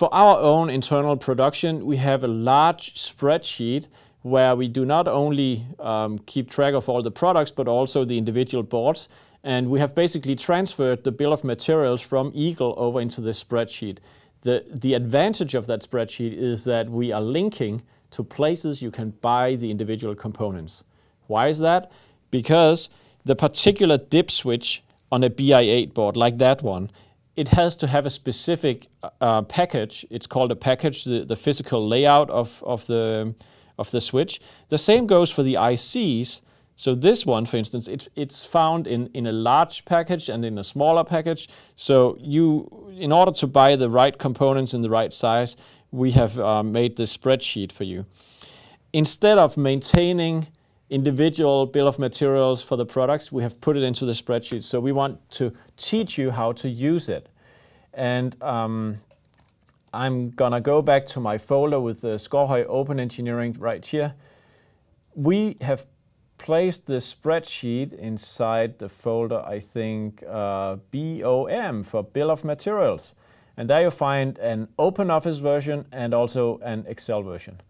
For our own internal production, we have a large spreadsheet where we do not only um, keep track of all the products, but also the individual boards. And we have basically transferred the bill of materials from Eagle over into this spreadsheet. The, the advantage of that spreadsheet is that we are linking to places you can buy the individual components. Why is that? Because the particular dip switch on a BI8 board, like that one, it has to have a specific uh, package. It's called a package, the, the physical layout of, of the of the switch. The same goes for the ICs. So this one, for instance, it, it's found in, in a large package and in a smaller package. So you, in order to buy the right components in the right size, we have uh, made this spreadsheet for you. Instead of maintaining individual bill of materials for the products, we have put it into the spreadsheet. So we want to teach you how to use it. And um, I'm gonna go back to my folder with the SKAARHOJ Open Engineering right here. We have placed the spreadsheet inside the folder, I think, uh, BOM for Bill of Materials. And there you find an OpenOffice version and also an Excel version.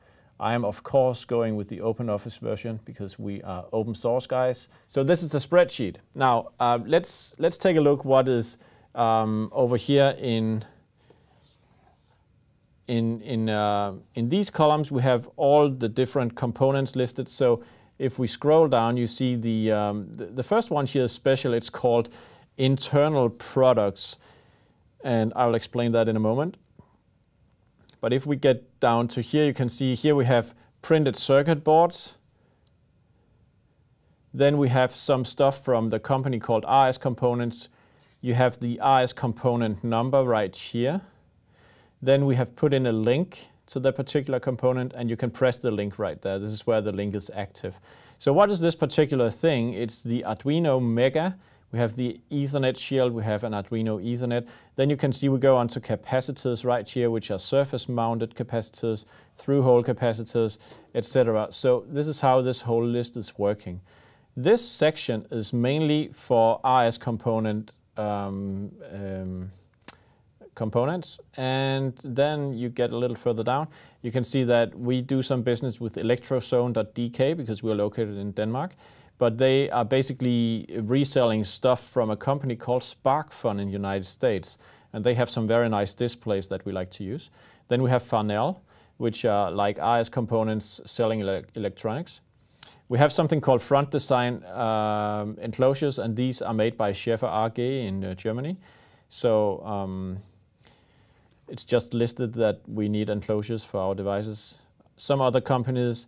I am, of course, going with the OpenOffice version because we are open source guys. So this is a spreadsheet. Now, uh, let's, let's take a look what is um, over here in in, in, uh, in these columns, we have all the different components listed. So if we scroll down, you see the, um, the, the, first one here is special. It's called internal products. And I will explain that in a moment. But if we get down to here, you can see here we have printed circuit boards. Then we have some stuff from the company called RS Components. You have the RS component number right here. Then we have put in a link to the particular component and you can press the link right there. This is where the link is active. So what is this particular thing? It's the Arduino Mega. We have the Ethernet shield, we have an Arduino Ethernet. Then you can see we go on to capacitors right here, which are surface mounted capacitors, through-hole capacitors, etc. So this is how this whole list is working. This section is mainly for RS component um, um, components. And then you get a little further down. You can see that we do some business with electrozone.dk because we're located in Denmark. But they are basically reselling stuff from a company called SparkFun in the United States. And they have some very nice displays that we like to use. Then we have Farnell, which are like RS components selling ele electronics. We have something called front design um, enclosures, and these are made by Schaeffer AG in uh, Germany. So um, it's just listed that we need enclosures for our devices. Some other companies,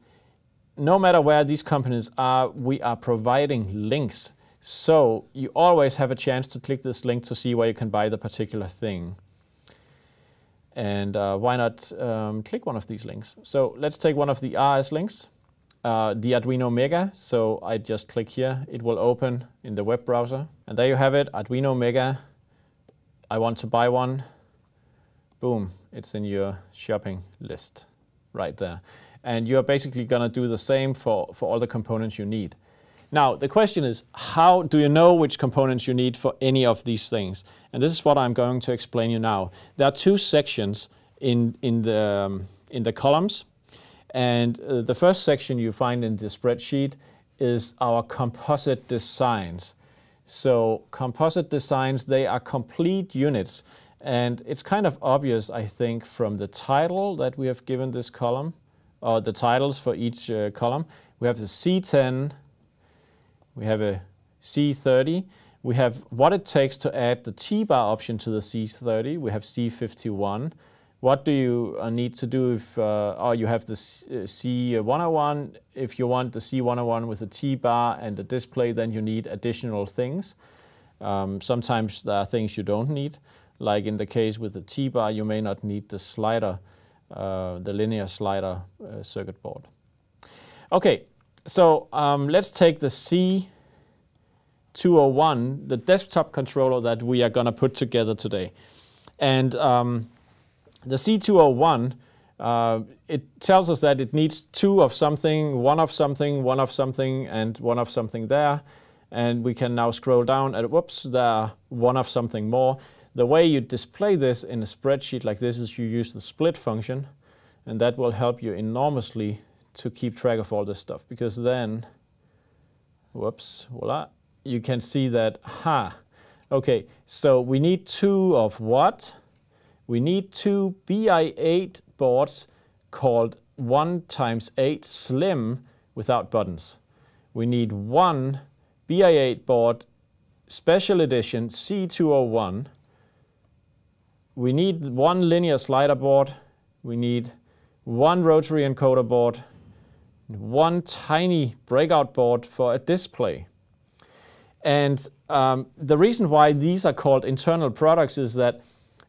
no matter where these companies are, we are providing links. So you always have a chance to click this link to see where you can buy the particular thing. And uh, why not um, click one of these links? So let's take one of the RS links, uh, the Arduino Mega. So I just click here, it will open in the web browser. And there you have it, Arduino Mega. I want to buy one boom, it's in your shopping list right there. And you're basically going to do the same for, for all the components you need. Now, the question is, how do you know which components you need for any of these things? And this is what I'm going to explain you now. There are two sections in, in, the, um, in the columns. And uh, the first section you find in the spreadsheet is our composite designs. So composite designs, they are complete units and it's kind of obvious, I think, from the title that we have given this column, or the titles for each uh, column. We have the C10, we have a C30, we have what it takes to add the T-bar option to the C30, we have C51. What do you uh, need to do if, uh, oh, you have the C101. If you want the C101 with a T-bar and the display, then you need additional things. Um, sometimes there are things you don't need. Like in the case with the T-bar, you may not need the slider, uh, the linear slider uh, circuit board. Okay, so um, let's take the C201, the desktop controller that we are going to put together today. And um, the C201, uh, it tells us that it needs two of something, one of something, one of something, and one of something there. And we can now scroll down and whoops, there one of something more. The way you display this in a spreadsheet like this is you use the split function, and that will help you enormously to keep track of all this stuff because then, whoops, voila, you can see that, ha, okay, so we need two of what? We need two BI8 boards called 1 times 8 slim without buttons. We need one BI8 board special edition C201. We need one linear slider board. We need one rotary encoder board, one tiny breakout board for a display. And um, the reason why these are called internal products is that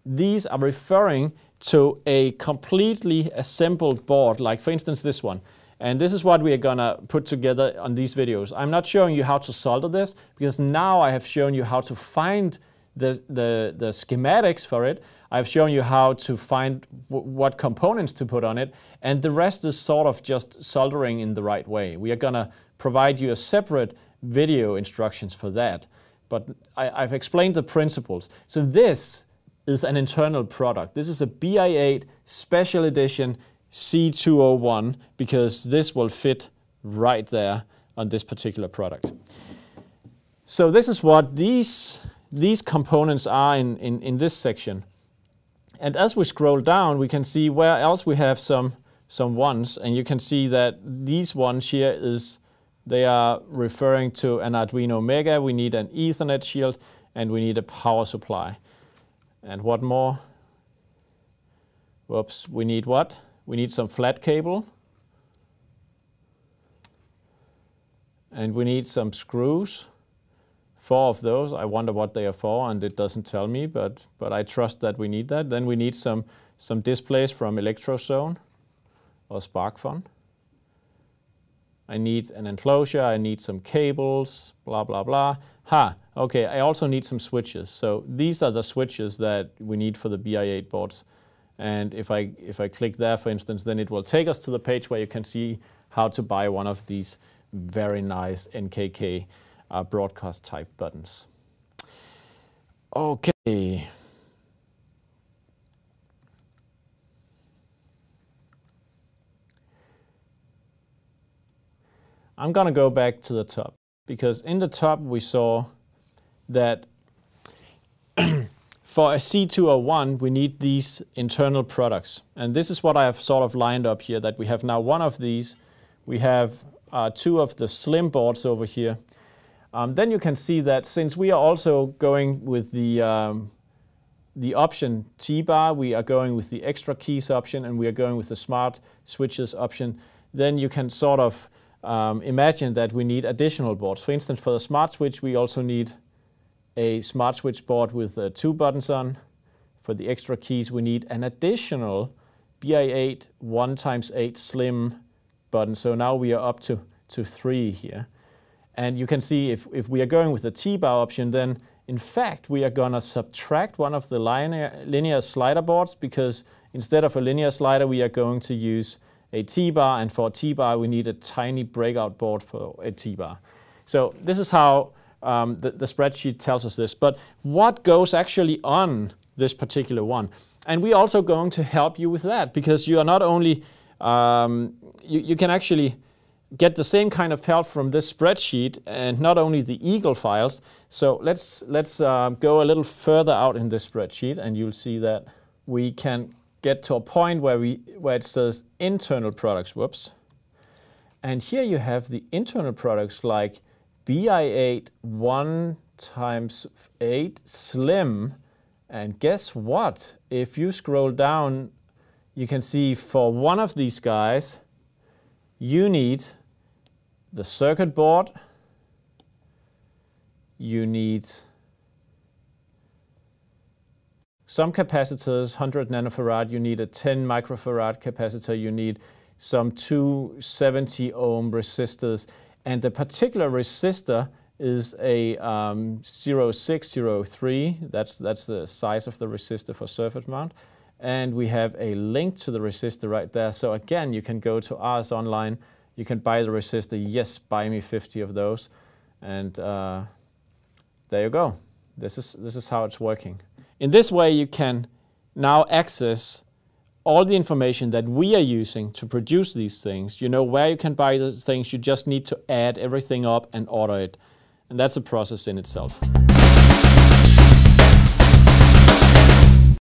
these are referring to a completely assembled board, like for instance this one. And this is what we are gonna put together on these videos. I'm not showing you how to solder this because now I have shown you how to find the, the, the schematics for it. I've shown you how to find what components to put on it, and the rest is sort of just soldering in the right way. We are gonna provide you a separate video instructions for that, but I, have explained the principles. So this is an internal product. This is a BI8 special edition C201 because this will fit right there on this particular product. So this is what these, these components are in, in, in this section. And as we scroll down, we can see where else we have some, some ones. And you can see that these ones here is, they are referring to an Arduino Mega. We need an Ethernet shield and we need a power supply. And what more? Whoops, we need what? We need some flat cable. And we need some screws. Four of those. I wonder what they are for, and it doesn't tell me, but, but I trust that we need that. Then we need some, some displays from Electrozone or SparkFun. I need an enclosure, I need some cables, blah, blah, blah. Ha, okay, I also need some switches. So these are the switches that we need for the BI8 boards. And if I, if I click there, for instance, then it will take us to the page where you can see how to buy one of these very nice NKK uh, broadcast type buttons. Okay. I'm going to go back to the top because in the top we saw that for a C201 we need these internal products. And this is what I have sort of lined up here that we have now one of these. We have uh, two of the slim boards over here. Um, then you can see that since we are also going with the um, the option T-bar, we are going with the extra keys option, and we are going with the smart switches option, then you can sort of um, imagine that we need additional boards. For instance, for the smart switch, we also need a smart switch board with uh, two buttons on. For the extra keys, we need an additional BI8 1 times 8 slim button. So now we are up to, to three here. And you can see if, if we are going with the T-bar option, then in fact, we are going to subtract one of the linear, linear slider boards because instead of a linear slider, we are going to use a T-bar, and for a T-bar, we need a tiny breakout board for a T-bar. So this is how um, the, the spreadsheet tells us this. But what goes actually on this particular one? And we're also going to help you with that because you are not only, um, you, you can actually get the same kind of help from this spreadsheet and not only the Eagle files. So let's, let's uh, go a little further out in this spreadsheet and you'll see that we can get to a point where, we, where it says internal products, whoops. And here you have the internal products like BI8 1 times 8 slim. And guess what? If you scroll down, you can see for one of these guys, you need the circuit board, you need some capacitors, 100 nanofarad, you need a 10 microfarad capacitor, you need some 270 ohm resistors, and the particular resistor is a um, 0603, that's, that's the size of the resistor for surface mount, and we have a link to the resistor right there. So again, you can go to RS Online, you can buy the resistor, yes, buy me 50 of those, and uh, there you go. This is, this is how it's working. In this way, you can now access all the information that we are using to produce these things. You know where you can buy the things, you just need to add everything up and order it. And that's a process in itself.